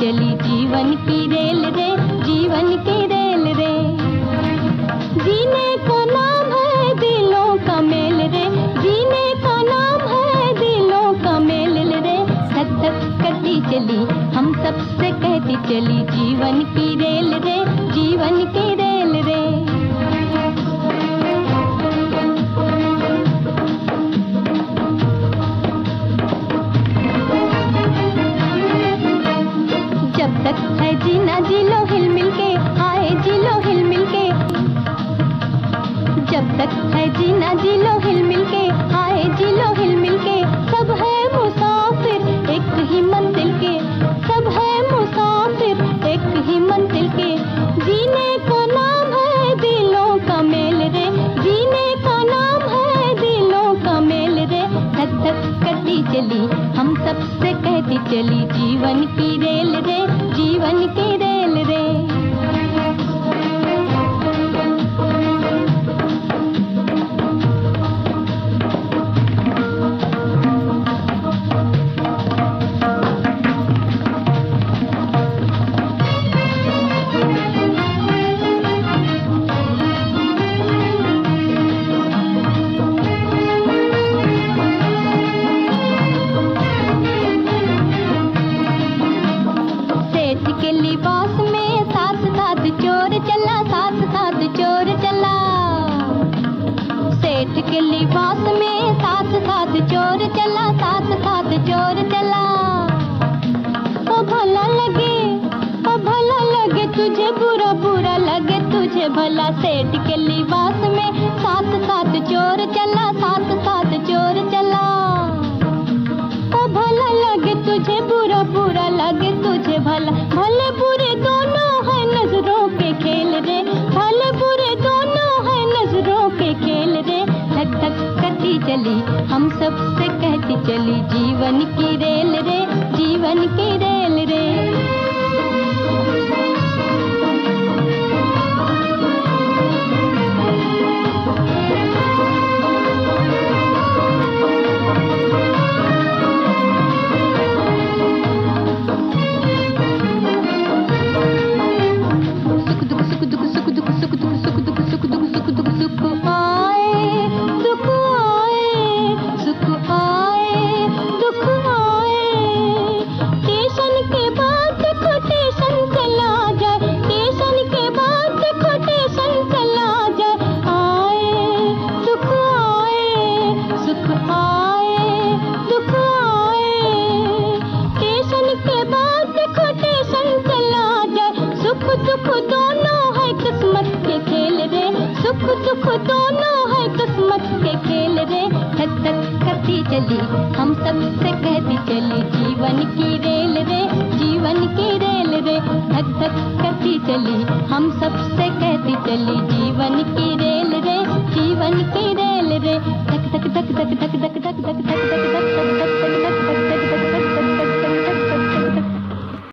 चली, जीवन की रेल रे, जीवन की रेल रे। जीने का नाम है दिलों का मेल रे, जीने का नाम है दिलों का मेल रे। धक धक करती चली, हम सबसे कहती चली, जीवन की रेल रे, जीवन की रेल रे। है जीना जी लो हिल मिल के आए जी लो हिल मिल के जब तक है जीना जी लो हिल मिल के आए जी लो हिल मिल के सब है मुसाफिर एक ही मंजिल के। सब है मुसाफिर एक ही मंजिल के। जीने का नाम है दिलों का मेल रे। जीने का नाम है दिलों का मेल रे। धक धक करती चली, हम सबसे कहती चली, जीवन की रेल जीवन की के लिबास में साथ साथ चोर चला, साथ साथ चोर चला। सेठ के लिबास में साथ साथ चोर चला, साथ साथ चोर चला। भला लगे, ओ भला लगे तुझे बुरा बुरा लगे तुझे भला। सेठ के लिबास में साथ साथ चोर चला, साथ भला। भले बुरे दोनों है नज़रों के खेल रे। भले बुरे दोनों है नज़रों के खेल रे। धक धक करती चली, हम सबसे कहती चली, जीवन की रे। सुख दोनों है किस्मत के खेल रे धक करती चली हम सबसे कहती चली जीवन की रेल रे जीवन की रेल रे धक धक करती चली हम सबसे कहती चली जीवन की रेल रे जीवन की रेल रे धक धक धक धक धक धक धक धक